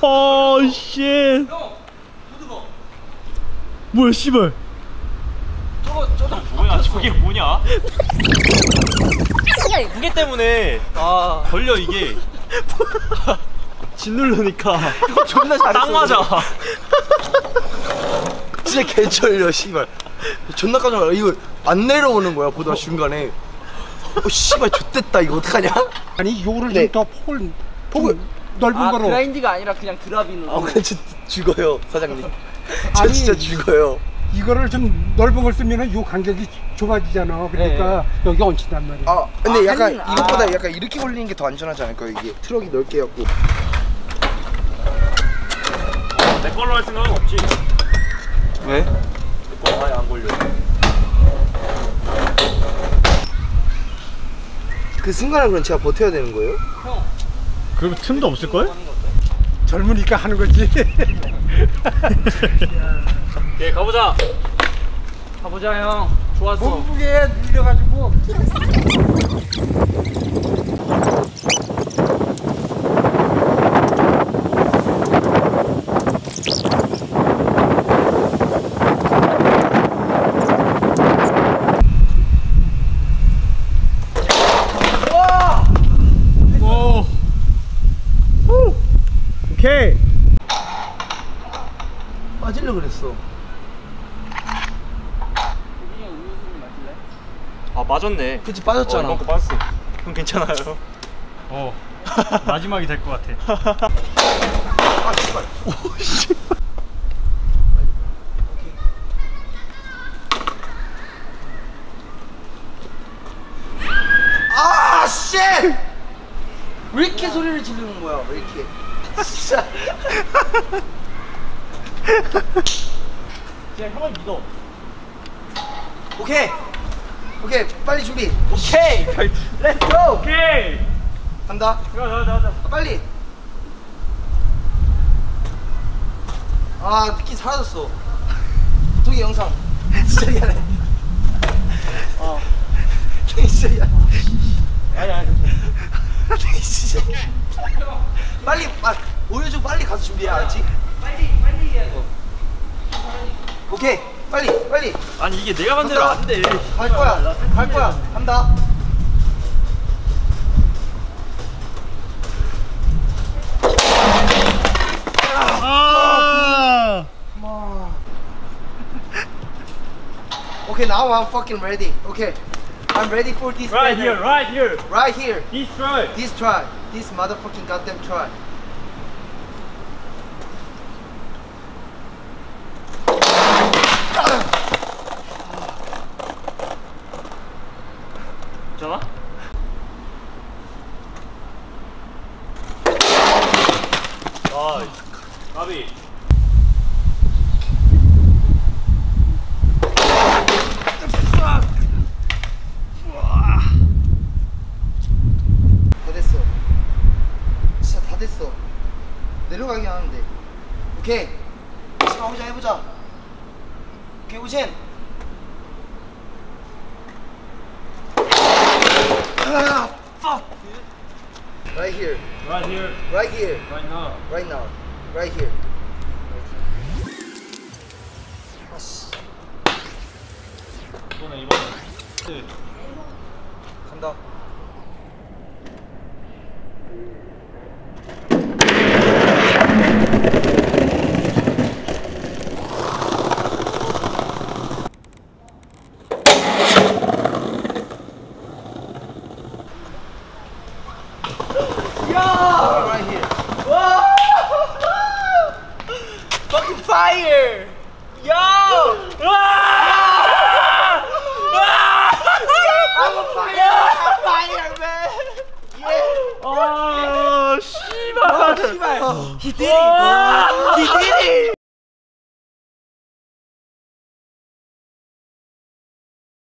어, 씨. 뭐야, 씨발. 뭐야 저게 뭐냐? 무게 때문에 아 걸려 이게 짓 누르니까. 존나 잘했어 딱 맞아 진짜 개쩔려 씨발 존나 깜짝 놀라 이거 안 내려오는 거야 보다 중간에 어 씨발 좆됐다 이거 어떡하냐 아니 요를 네. 좀더 폭을 폭을- 좀 넓은 아 거로. grind가 아니라 그냥 drop in 아 그냥 진짜 죽어요 사장님. 저 아니. 진짜 죽어요. 이거를 좀 넓은 걸 쓰면은 요 간격이 좁아지잖아. 그러니까 여기 얹힌단 말이야. 아 근데 아, 약간 한- 이것보다 아. 약간 이렇게 올리는 게 더 안전하지 않을까요? 이게 트럭이 넓게 해갖고. 내 걸로 할 생각은 없지. 왜? 내거 아예 안 걸려. 그 순간을 그럼 제가 버텨야 되는 거예요? 그러면 틈도 없을걸? 젊으니까 하는 거지. 오케이 가보자. 가보자 형. 좋았어. 몸무게 늘려가지고 오. 후. 오케이. 빠질려 그랬어 아 맞았네 그치 어, 빠졌잖아 이만큼 빠졌어 그럼 괜찮아요 어. 마지막이 될 것 같아. 아 씨발 아 씨! 왜 이렇게 소리를 지르는 거야? 왜 이렇게? 진짜. 그냥 형을 믿어 오케이. 오케이. 빨리 준비. 오케이 렛츠 고. 오케이 간다. 가가가가 아, 빨리. 아, 느낌 사라졌어. 동이 영상. 진짜 미안해. 어. 동이 진짜 미안해. 아니 아니 동이 진짜. 빨리, 아, 보여줘. 빨리 가서 준비해. 알았지? 빨리, 빨리 해야 돼. 오케이. 빨리, 빨리. 아니 이게 내가 간 대로 안돼 갈 거야. 갈 거야. 간다. 아. Okay, now I'm fucking ready. Okay. I'm ready for this. right banner. here right here Right here. this right This try. This motherfucking goddamn try. 나비 다 됐어. 진짜 다 됐어. 내려가긴 하는데. 오케이. 지금 해보자 해보자. 오케이 우진. 아. Right here. right here Right here. right now Right now. Right here. 아씨. 이번에 이번에 네. 간다. fire yo I'm a fire. fire man 아 씨발 씨발 he did it he did it